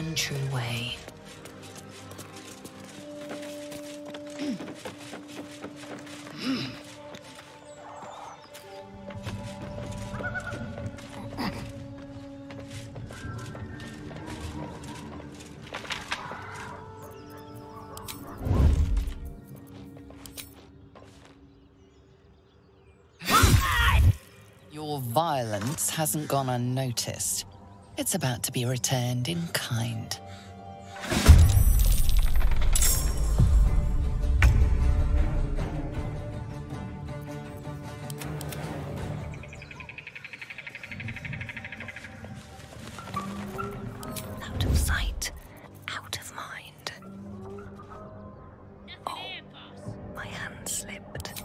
One true way. Your violence hasn't gone unnoticed. It's about to be returned in kind. Out of sight, out of mind. Oh, my hand slipped.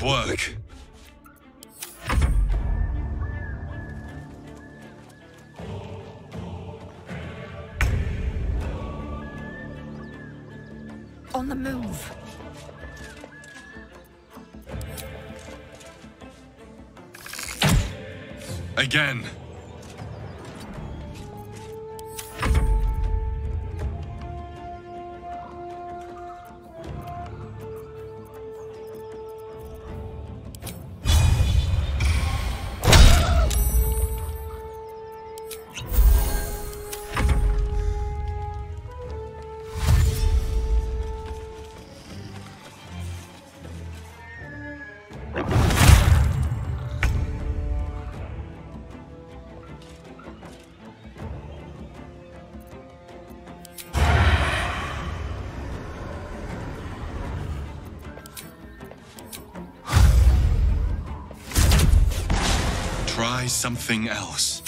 Won't work. On the move. Again. Try something else.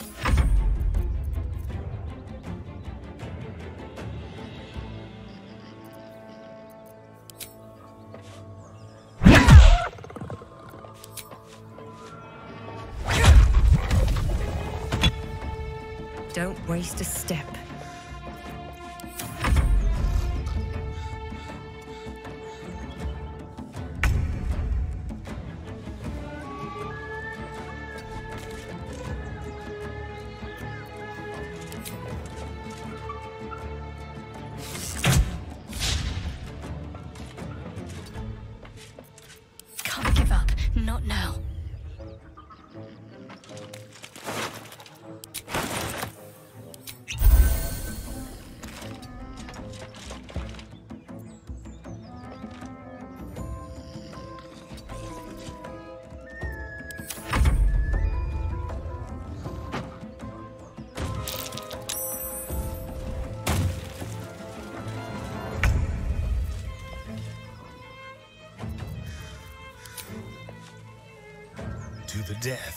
The death.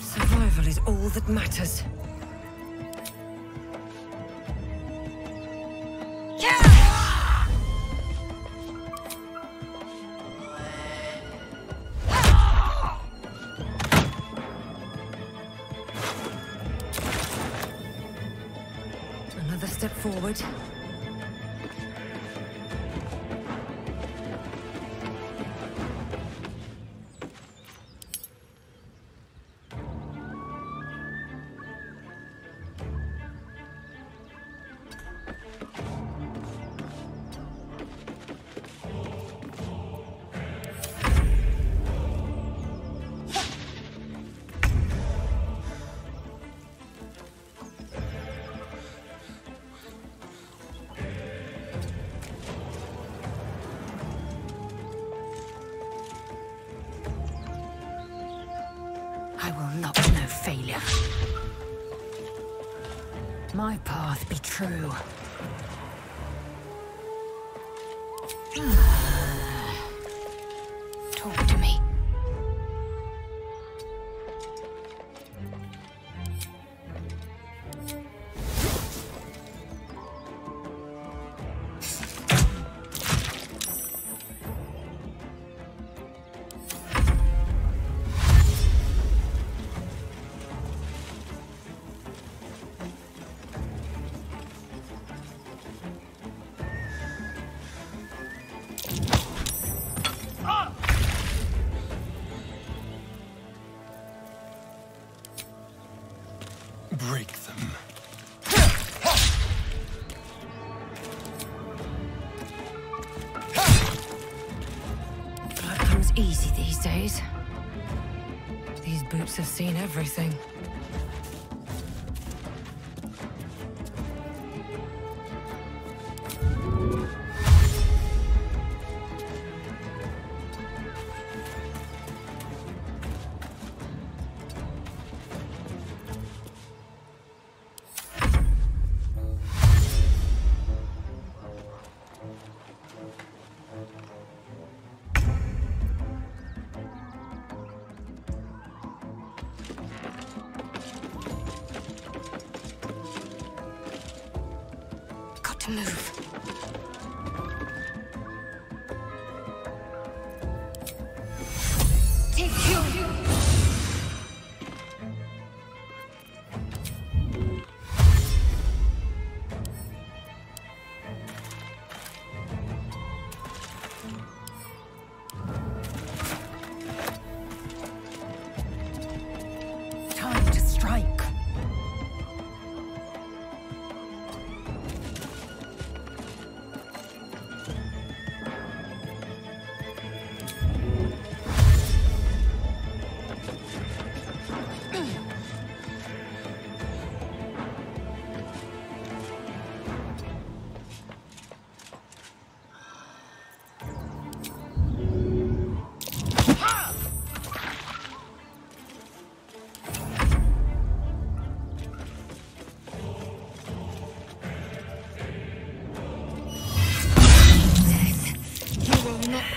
Survival is all that matters. Another step forward. Failure. My path be true. Break them. Blood comes easy these days. These boots have seen everything.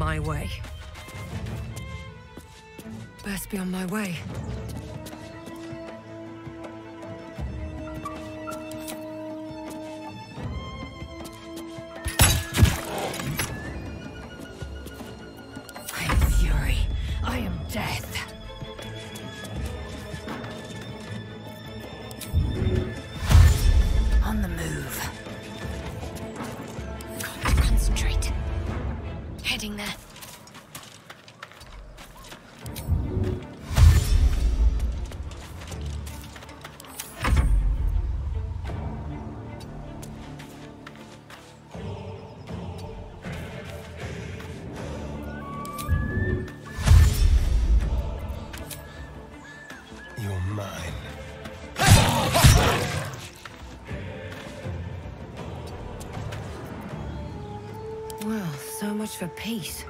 my way. on my way. Well, so much for peace.